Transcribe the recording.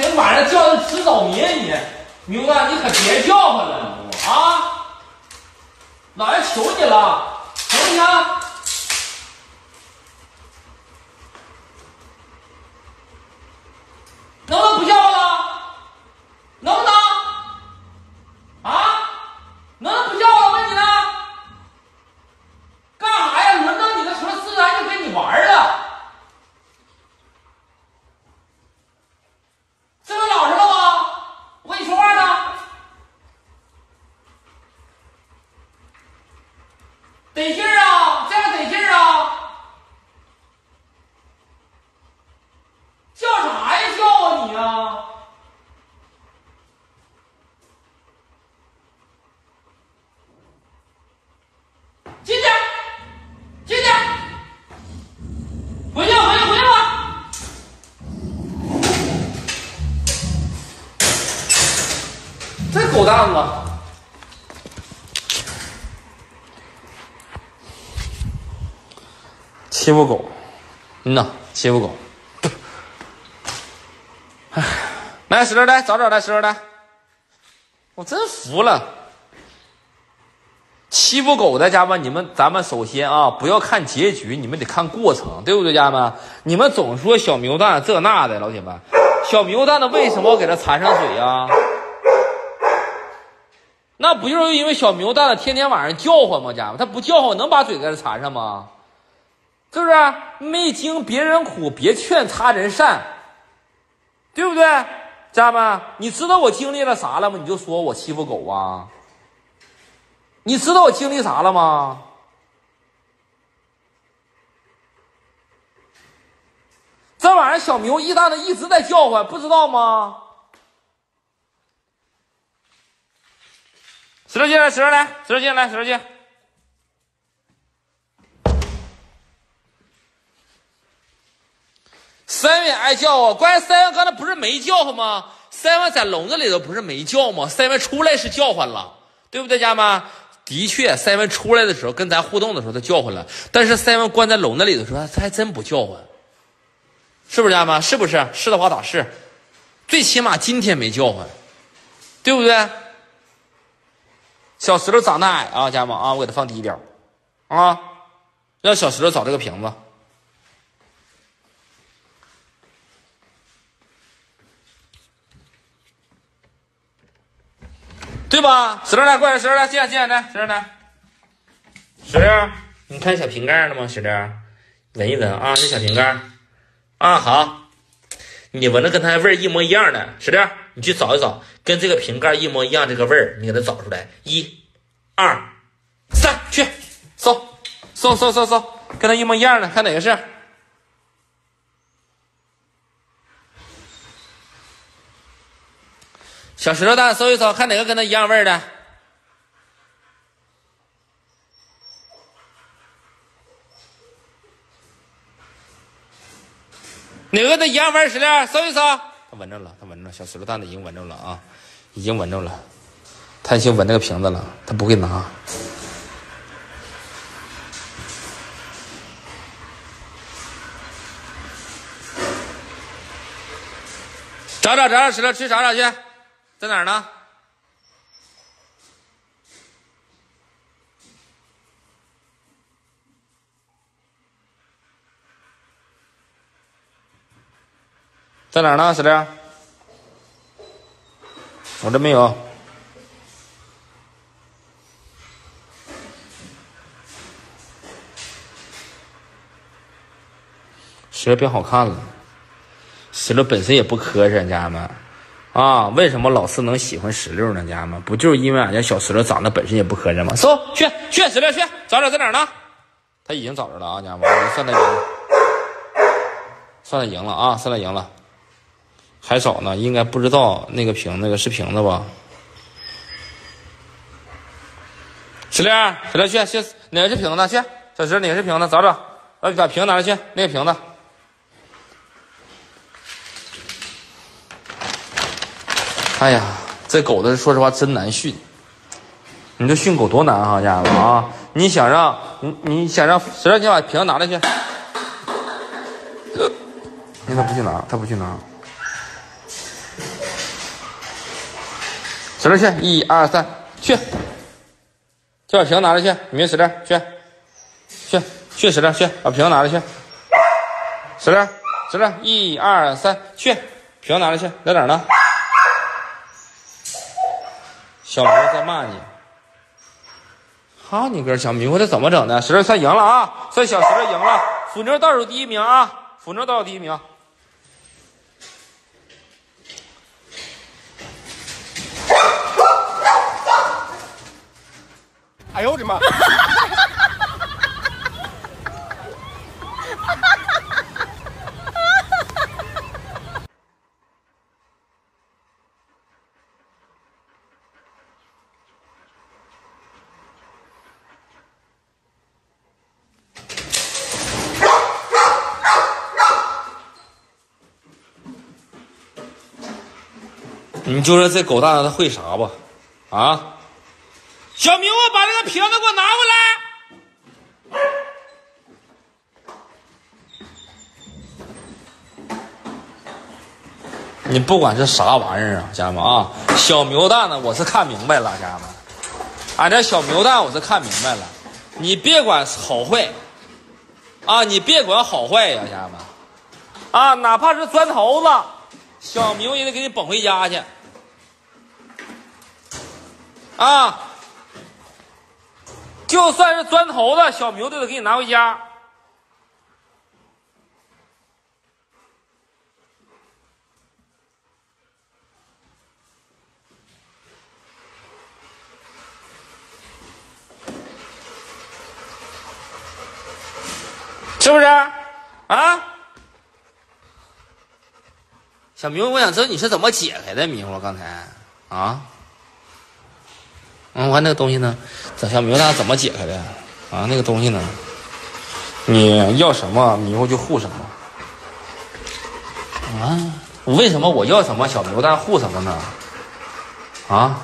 你晚上叫人吃早眠你，牛子你可别叫唤了你啊！老爷求你了，行不行！能不能不叫唤了？能不能？啊？能不能不叫唤？问你呢？干啥呀？轮到你的时候，自然就跟你玩了。这回老实了吗？我跟你说话呢。得劲儿啊！这样得劲儿啊！叫啥呀？叫啊你啊！进去，进去，回去，回去，回去吧。这狗蛋子，欺负狗，嗯呐，欺负狗。哎，来石头来，找找来石头来，我真服了。欺负狗的家们，你们咱们首先啊，不要看结局，你们得看过程，对不对，家人们？你们总说小牛蛋这那的，老铁们，小牛蛋的为什么给它缠上水呀、那不就是因为小牛蛋子天天晚上叫唤吗？家人们，他不叫唤能把嘴给它缠上吗？是不是？没经别人苦，别劝他人善，对不对？家人们，你知道我经历了啥了吗？你就说我欺负狗啊？你知道我经历啥了吗？这晚上小牛一蛋子一直在叫唤，不知道吗？石头进来，石头来，石头进来，石头进。三文爱叫啊，关键三文刚才不是没叫唤吗？三文在笼子里头不是没叫吗？三文出来是叫唤了，对不对，家人们？的确，三文出来的时候跟咱互动的时候，他叫唤了。但是三文关在笼子里的时候，他还真不叫唤，是不是，家人们？是不是？是的话打是，最起码今天没叫唤，对不对？小石头长得矮啊，家人们啊，我给它放低一点啊，让小石头找这个瓶子。对吧？石头来，过来，石头来，进来，进来，来，石头来。石头，你看小瓶盖了吗？石头，闻一闻啊，这小瓶盖。啊，好，你闻着跟它味儿一模一样的，石头，你去找一找，跟这个瓶盖一模一样这个味儿，你给它找出来。一、二、三，去搜，搜，搜，搜，搜，跟它一模一样的，看哪个是？小石头蛋，搜一搜，看哪个跟它一样味儿的。哪个跟它一样味儿？石榴，搜一搜。闻着了，他闻着了，小石头蛋子已经闻着了啊，已经闻着了。他已经闻那个瓶子了，他不会拿。找找找找石榴，去找找去，在哪儿呢？在哪儿呢，石榴？我这没有。石榴变好看了，石榴本身也不磕碜，家人们啊，为什么老四能喜欢石榴呢？家人们，不就是因为俺家小石榴长得本身也不磕碜吗？搜去去石榴去找找在哪儿呢？他已经找着了啊，家人们，我算他赢了，算他赢了啊，算他赢了。还少呢，应该不知道那个瓶那个是瓶子吧？石榴，石榴去去哪个是瓶子？去小石哪个是瓶子？找找，呃，把瓶子拿来去，那个瓶子。哎呀，这狗子说实话真难训。你这训狗多难啊，家伙啊！你想让你你想让石榴，你把瓶子拿来去。你咋不去拿，他不去拿。使劲去，一二三，去，叫把瓶拿来去，你们使劲去，去去使劲去，把瓶拿来去，使劲使劲，一二三，去，瓶拿来去，在哪儿呢？小明在骂你，好你个小迷糊，这怎么整的？使劲算赢了啊！算小石头赢了，腐妞倒数第一名啊！腐妞倒数第一名。哎呦我的妈！你就说这狗蛋子他会啥吧？啊！小明，我把那个瓶子给我拿过来。你不管是啥玩意儿啊，家人们啊，小牛蛋呢，我是看明白了，家人们，俺这小牛蛋我是看明白了，你别管好坏，啊，你别管好坏呀，家人们，啊，哪怕是砖头子，小牛也得给你捧回家去，啊。就算是砖头子，小牛都得给你拿回家。是不是？啊？小明，我想知道你是怎么解开的迷糊刚才啊？嗯，完那个东西呢？这小牛蛋怎么解开的？啊，那个东西呢？你要什么迷糊就护什么。啊？为什么我要什么小牛蛋护什么呢？啊？